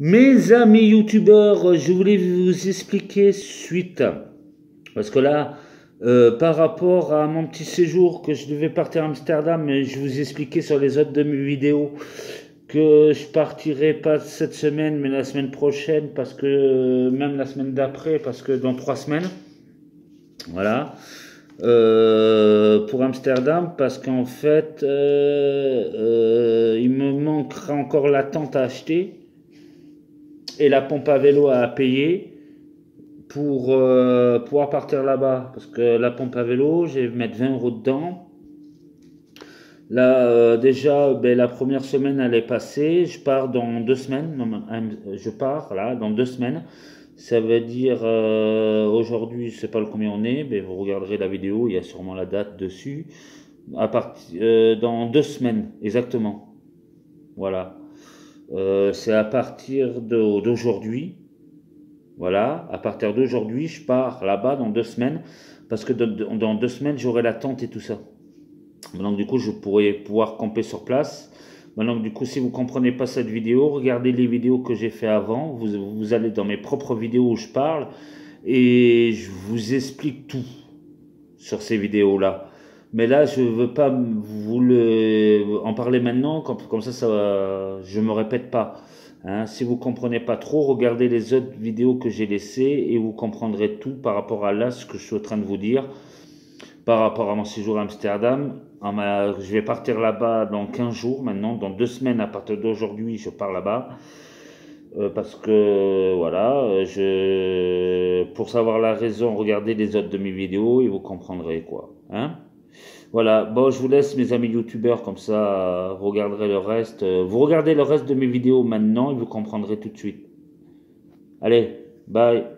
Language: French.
Mes amis youtubeurs, je voulais vous expliquer suite, parce que là, euh, par rapport à mon petit séjour que je devais partir à Amsterdam, je vous expliquais sur les autres de mes vidéos que je partirai pas cette semaine, mais la semaine prochaine, parce que même la semaine d'après, parce que dans trois semaines, voilà, euh, pour Amsterdam, parce qu'en fait, euh, il me manquera encore la tente à acheter et la pompe à vélo à payer pour euh, pouvoir partir là-bas. Parce que la pompe à vélo, je vais mettre 20 euros dedans. Là, euh, déjà, ben, la première semaine, elle est passée. Je pars dans deux semaines. Je pars là, dans deux semaines. Ça veut dire euh, aujourd'hui, je sais pas le combien on est, mais vous regarderez la vidéo, il y a sûrement la date dessus. À partir dans deux semaines, exactement. Voilà. Euh, c'est à partir d'aujourd'hui. Voilà, à partir d'aujourd'hui, je pars là-bas dans deux semaines, parce que dans deux semaines, j'aurai la tente et tout ça. Donc du coup, je pourrai pouvoir camper sur place. Maintenant, du coup, si vous comprenez pas cette vidéo, regardez les vidéos que j'ai fait avant. Vous, vous allez dans mes propres vidéos où je parle et je vous explique tout sur ces vidéos-là. Mais là, je veux pas vous le, en parler maintenant, comme, ça, ça, je me répète pas. Hein. Si vous comprenez pas trop, regardez les autres vidéos que j'ai laissées et vous comprendrez tout par rapport à là, ce que je suis en train de vous dire. Par rapport à mon séjour à Amsterdam, je vais partir là-bas dans 15 jours maintenant, dans deux semaines à partir d'aujourd'hui, je pars là-bas. Euh, parce que voilà, je, pour savoir la raison, regardez les autres de mes vidéos et vous comprendrez quoi. Hein voilà, bon, je vous laisse mes amis youtubeurs, comme ça, vous regarderez le reste. Vous regardez le reste de mes vidéos maintenant et vous comprendrez tout de suite. Allez, bye